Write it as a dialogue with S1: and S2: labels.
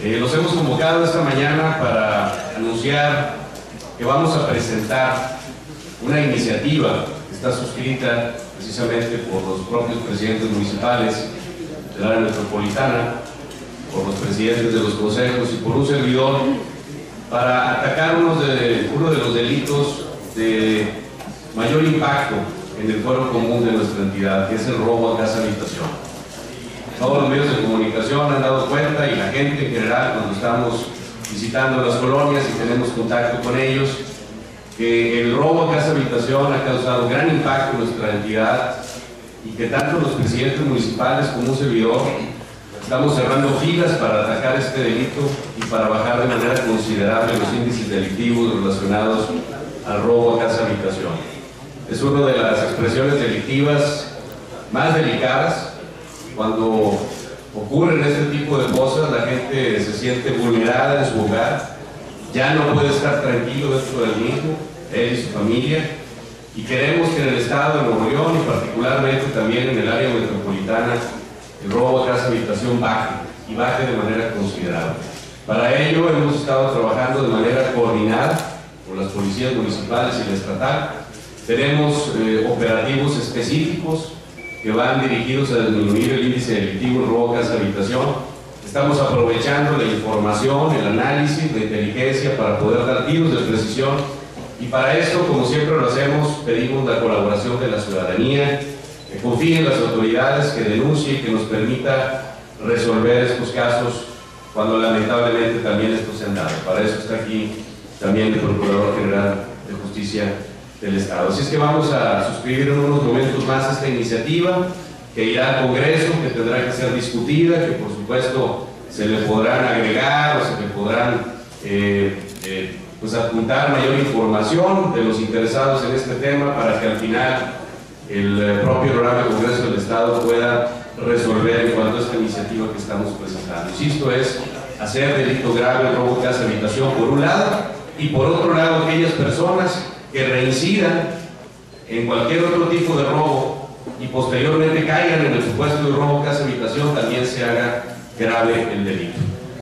S1: Eh, los hemos convocado esta mañana para anunciar que vamos a presentar una iniciativa que está suscrita precisamente por los propios presidentes municipales del área metropolitana, por los presidentes de los consejos y por un servidor para atacar uno de, uno de los delitos de mayor impacto en el fuero común de nuestra entidad, que es el robo a casa habitación. Todos los medios de comunicación han dado cuenta y la gente en general cuando estamos visitando las colonias y tenemos contacto con ellos, que el robo a casa habitación ha causado gran impacto en nuestra entidad y que tanto los presidentes municipales como un servidor estamos cerrando filas para atacar este delito y para bajar de manera considerable los índices delictivos relacionados al robo a casa habitación. Es una de las expresiones delictivas más delicadas. Cuando ocurren este tipo de cosas, la gente se siente vulnerada en su hogar, ya no puede estar tranquilo dentro del mismo, él y su familia, y queremos que en el estado de Nuevo León y particularmente también en el área metropolitana el robo a casa habitación baje y baje de manera considerable. Para ello hemos estado trabajando de manera coordinada con las policías municipales y la estatal. Tenemos eh, operativos específicos que van dirigidos a disminuir el índice delictivo en robo casa habitación. Estamos aprovechando la información, el análisis, la inteligencia para poder dar tiros de precisión y para esto, como siempre lo hacemos, pedimos la colaboración de la ciudadanía, que confíe en las autoridades, que denuncie y que nos permita resolver estos casos cuando lamentablemente también estos se han dado. Para eso está aquí también el Procurador General de Justicia del Estado. Así es que vamos a suscribir en unos momentos más esta iniciativa que irá al Congreso, que tendrá que ser discutida, que por supuesto se le podrán agregar o se le podrán eh, eh, pues apuntar mayor información de los interesados en este tema para que al final el eh, propio honorable Congreso del Estado pueda resolver en cuanto a esta iniciativa que estamos presentando. Insisto, es hacer delito grave el robo de casa habitación por un lado y por otro lado aquellas personas que reincidan en cualquier otro tipo de robo y posteriormente caigan en el supuesto de robo casa habitación también se haga grave el delito.